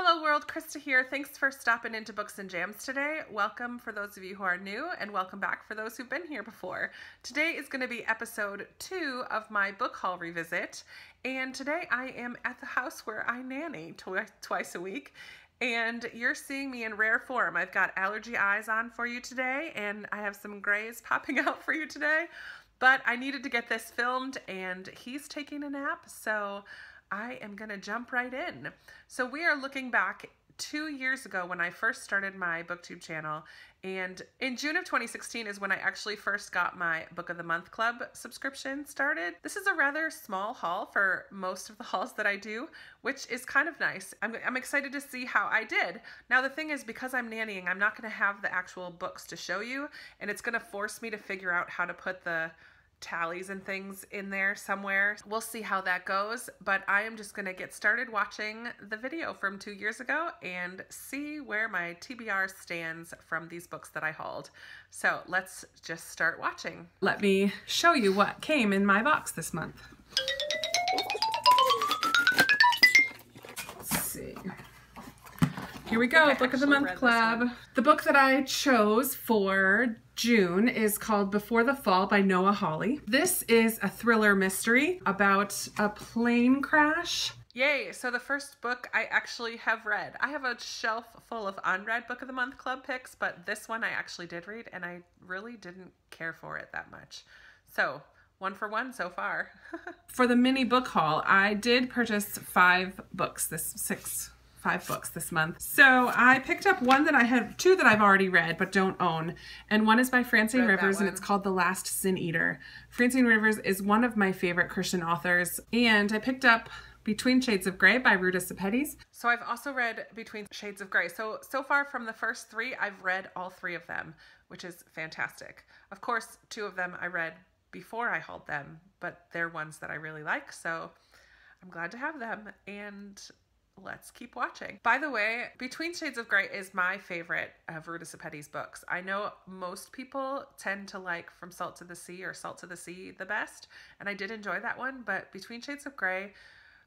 Hello world, Krista here. Thanks for stopping into Books and Jams today. Welcome for those of you who are new and welcome back for those who've been here before. Today is going to be episode two of my book haul revisit and today I am at the house where I nanny twi twice a week and you're seeing me in rare form. I've got allergy eyes on for you today and I have some grays popping out for you today but I needed to get this filmed and he's taking a nap so I am going to jump right in. So we are looking back two years ago when I first started my booktube channel and in June of 2016 is when I actually first got my Book of the Month Club subscription started. This is a rather small haul for most of the hauls that I do, which is kind of nice. I'm, I'm excited to see how I did. Now the thing is, because I'm nannying, I'm not to have the actual books to show you, and it's to force me to figure out how to put the tallies and things in there somewhere. We'll see how that goes, but I am just gonna get started watching the video from two years ago and see where my TBR stands from these books that I hauled. So let's just start watching. Let me show you what came in my box this month. Let's see. Here we go, Book of the Month Club. The book that I chose for June is called Before the Fall by Noah Hawley. This is a thriller mystery about a plane crash. Yay! So the first book I actually have read. I have a shelf full of unread Book of the Month Club picks, but this one I actually did read and I really didn't care for it that much. So one for one so far. for the mini book haul, I did purchase five books, this six five books this month. So I picked up one that I have, two that I've already read but don't own. And one is by Francine Rivers and it's called The Last Sin Eater. Francine Rivers is one of my favorite Christian authors. And I picked up between Shades of Grey by Ruta Sepetys. So I've also read Between Shades of Grey. So, so far from the first three, I've read all three of them, which is fantastic. Of course, two of them I read before I hauled them, but they're ones that I really like. So I'm glad to have them. And let's keep watching. By the way, Between Shades of Grey is my favorite of Ruta Sepetys books. I know most people tend to like From Salt to the Sea or Salt to the Sea the best, and I did enjoy that one, but Between Shades of Grey,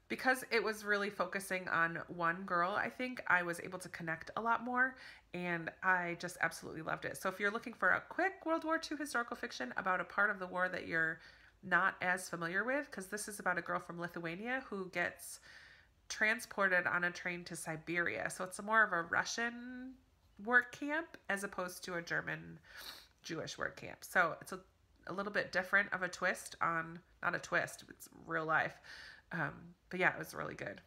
because it was really focusing on one girl, I think I was able to connect a lot more and I just absolutely loved it. So if you're looking for a quick World War II historical fiction about a part of the war that you're not as familiar with, because this is about a girl from Lithuania who gets transported on a train to Siberia. So it's more of a Russian work camp as opposed to a German Jewish work camp. So it's a, a little bit different of a twist on, not a twist, it's real life. Um, but yeah, it was really good.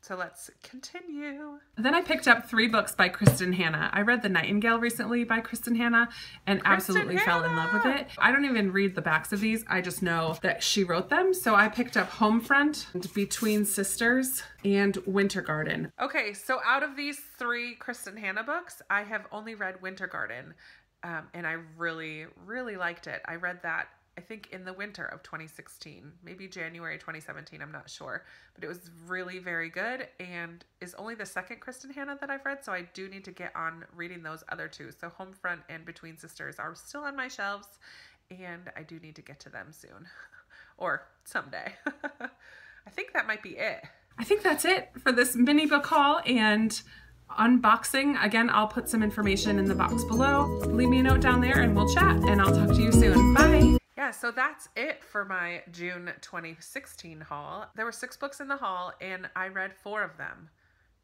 So let's continue. Then I picked up three books by Kristin Hannah. I read The Nightingale recently by Kristin Hannah and Kristin absolutely Hannah! fell in love with it. I don't even read the backs of these. I just know that she wrote them. So I picked up Homefront, Between Sisters, and Winter Garden. Okay, so out of these three Kristin Hannah books, I have only read Winter Garden. Um, and I really, really liked it. I read that I think in the winter of 2016, maybe January 2017, I'm not sure. But it was really very good and is only the second Kristin Hannah that I've read, so I do need to get on reading those other two. So Homefront and Between Sisters are still on my shelves and I do need to get to them soon or someday. I think that might be it. I think that's it for this mini book haul and unboxing. Again, I'll put some information in the box below. Leave me a note down there and we'll chat and I'll talk to you soon. Bye yeah, so that's it for my June 2016 haul. There were six books in the haul and I read four of them.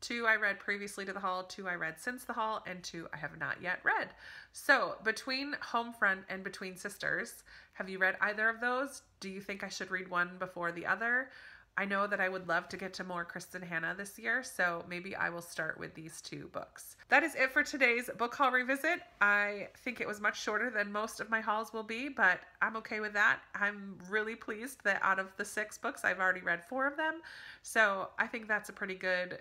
Two I read previously to the haul, two I read since the haul, and two I have not yet read. So between Homefront and Between Sisters, have you read either of those? Do you think I should read one before the other? I know that I would love to get to more Kristin Hannah this year, so maybe I will start with these two books. That is it for today's book haul revisit. I think it was much shorter than most of my hauls will be, but I'm okay with that. I'm really pleased that out of the six books, I've already read four of them. So I think that's a pretty good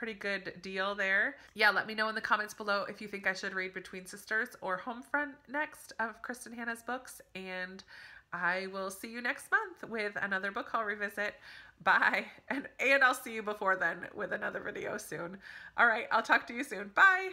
pretty good deal there. Yeah, let me know in the comments below if you think I should read Between Sisters or Homefront next of Kristin Hannah's books. And I will see you next month with another book haul revisit. Bye. And, and I'll see you before then with another video soon. All right, I'll talk to you soon. Bye.